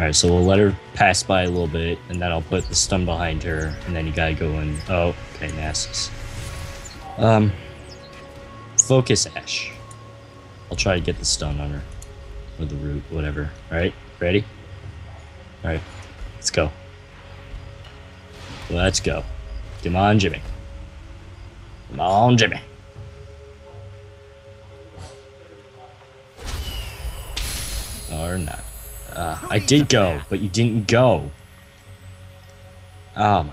Alright, so we'll let her pass by a little bit, and then I'll put the stun behind her, and then you gotta go in. Oh, okay, Nasus. Um, focus Ashe. I'll try to get the stun on her. Or the root, whatever. Alright, ready? Alright, let's go. Let's go. Come on, Jimmy. Come on, Jimmy. Or not. Uh, I did go, but you didn't go. Oh my.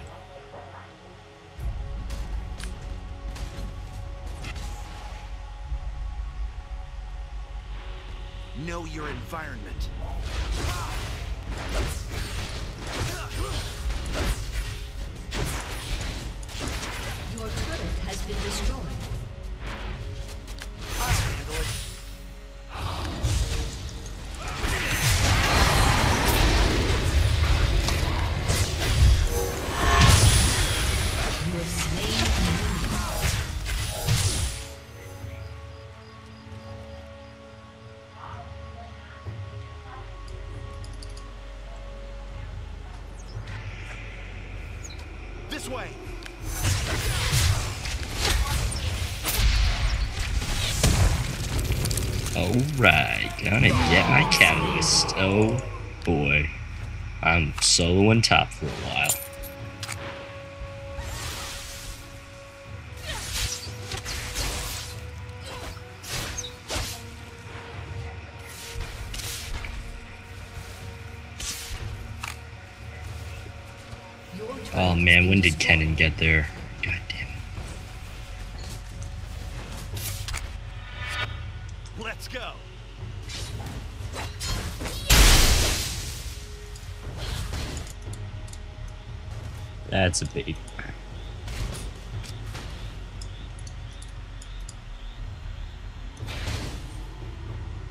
This way. Alright, gonna get my catalyst. Oh boy. I'm soloing top for a while. Oh man, when did. Kennen get there? God damn it. Let's go. That's a bait.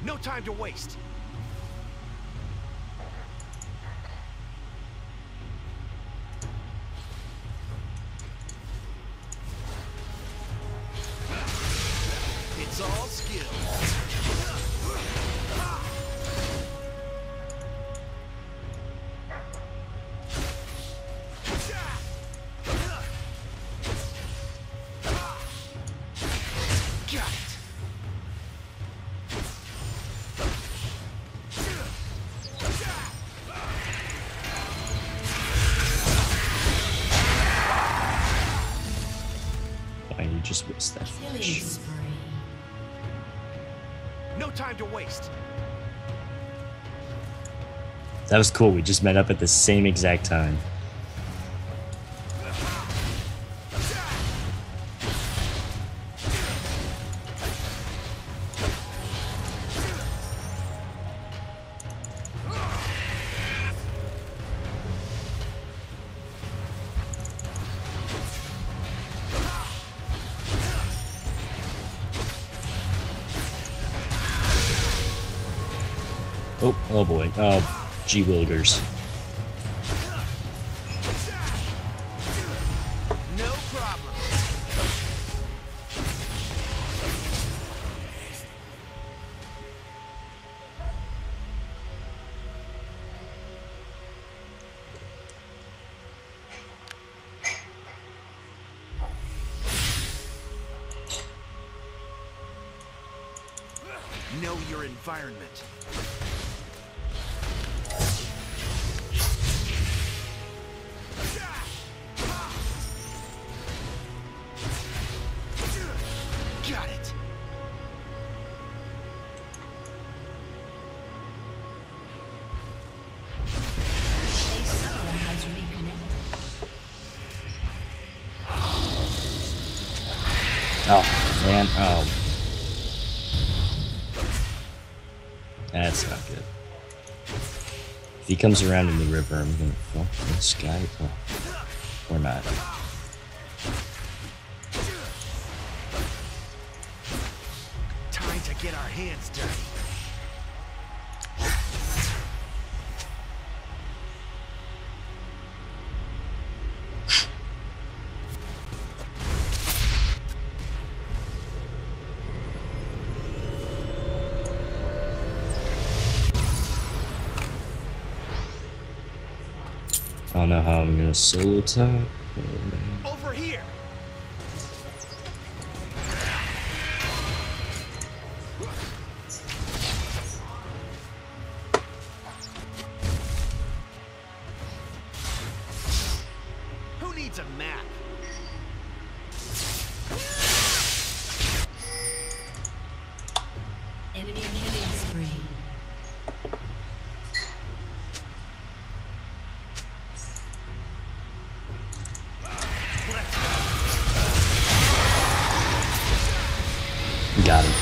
No time to waste. Just waste that Killing flash? No time to waste. That was cool. We just met up at the same exact time. Oh, oh boy. Oh, G Wilgers. No problem. Know your environment. Oh, man. Oh. That's not good. If he comes around in the river, I'm gonna fuck this guy up. Or not. Time to get our hands dirty. How I'm gonna solo top. Got him.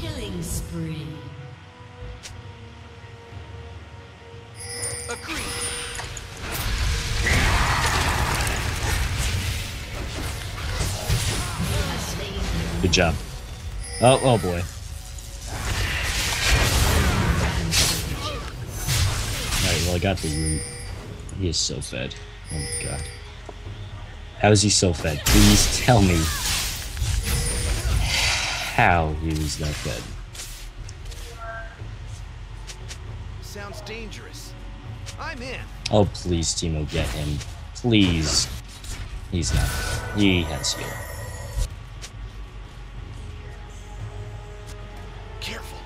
Killing spree. Agreed. Good job. Oh, oh boy. Alright, well I got the root. He is so fed. Oh my god. How is he so fed? Please tell me how he was that fed. Sounds dangerous. I'm in. Oh please, Teemo, get him. Please. He's not. He has heal. Careful.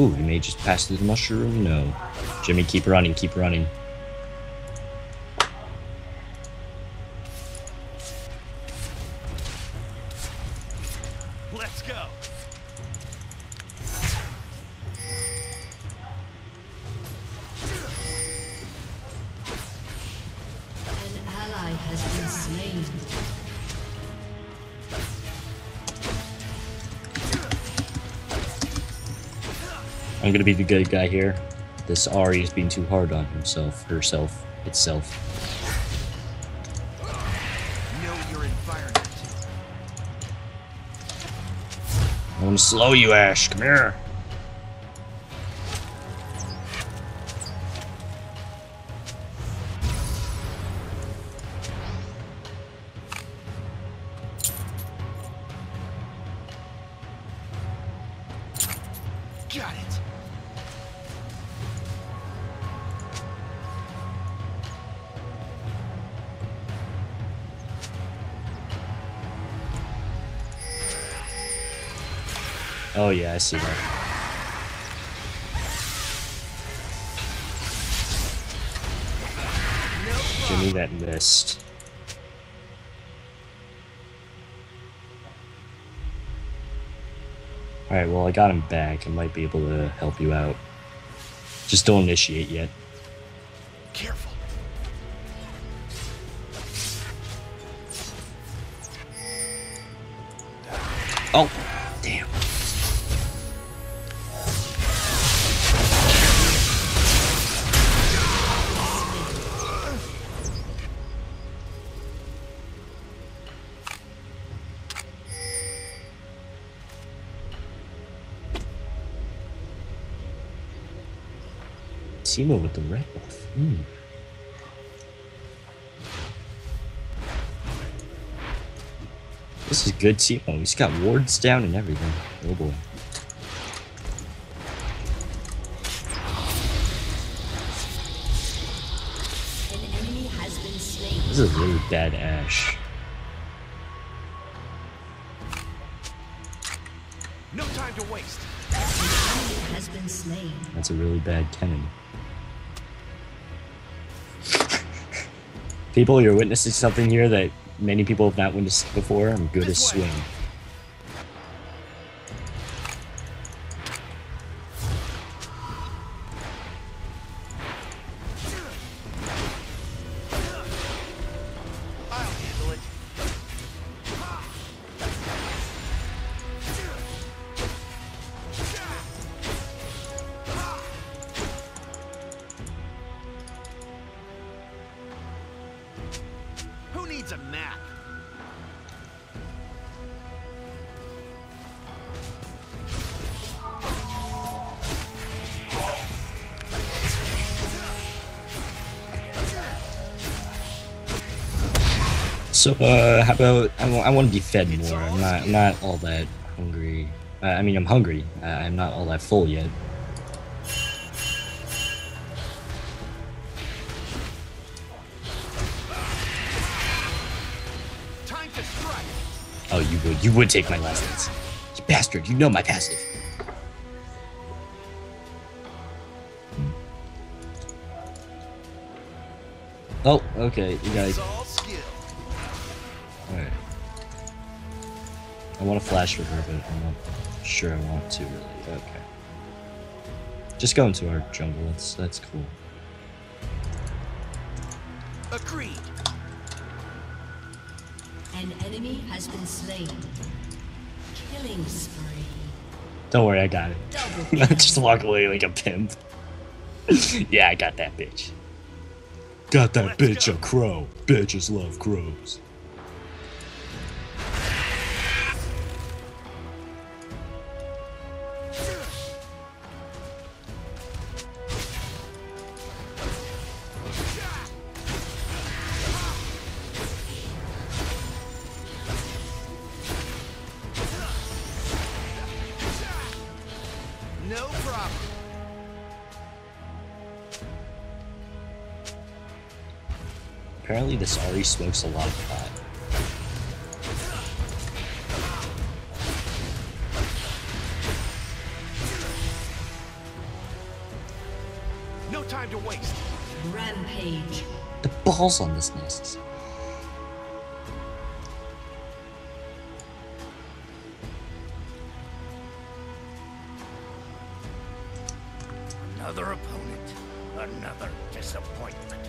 Ooh, you may just pass through the mushroom. No. Jimmy, keep running, keep running. I'm gonna be the good guy here. This Ahri is being too hard on himself, herself, itself. Know your environment. I wanna slow you, Ashe. Come here. Oh yeah, I see that. Give me that mist. Alright, well, I got him back. I might be able to help you out. Just don't initiate yet. Careful. Oh! Damn. Teemo with the red buff. Hmm. This is good Teemo. He's got wards down and everything. Oh boy. An enemy has been slain. This is really bad Ashe. No time to waste. Has been slain. That's a really bad Kennen. People, you're witnessing something here that many people have not witnessed before. I'm good way. swing. A map? So, uh, how about I want to be fed more. I'm not, I'm not all that hungry. Uh, I mean, I'm hungry. Uh, I'm not all that full yet. Oh, you would. You would take my last hits. You bastard. You know my passive. Hmm. Oh, okay. You guys. Alright. I want to flash for her, but I'm not sure I want to really. Okay. Just go into our jungle. That's that's cool. Agreed. An enemy has been slain. Killing spree. Don't worry, I got it. Double Just walk away like a pimp. yeah, I got that bitch. Got that Let's bitch go. a crow. Bitches love crows. No problem. Apparently, this Ahri smokes a lot of pot. No time to waste. Rampage. The balls on this nest. Another opponent. Another disappointment.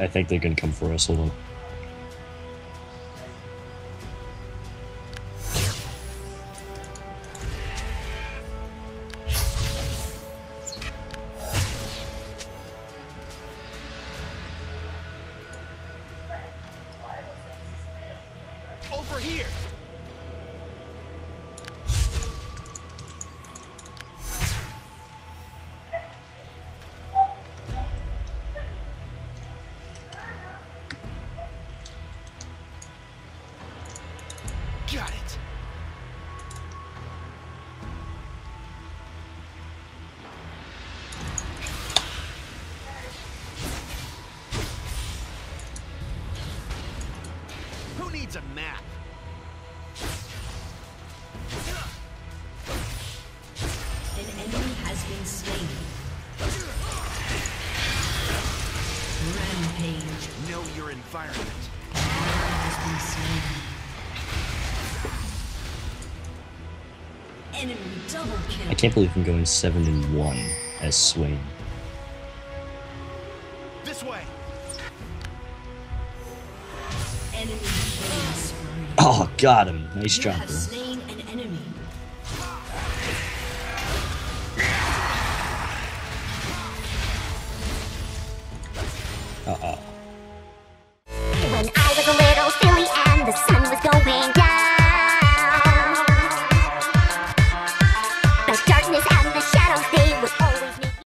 I think they're gonna come for us. Hold on. A map? An enemy has been slain. Rampage. Know your environment. has been slain. Enemy double kill. I can't believe I'm going seven and one as Swain. This way. Enemy killing spree. Oh, got him. Nice You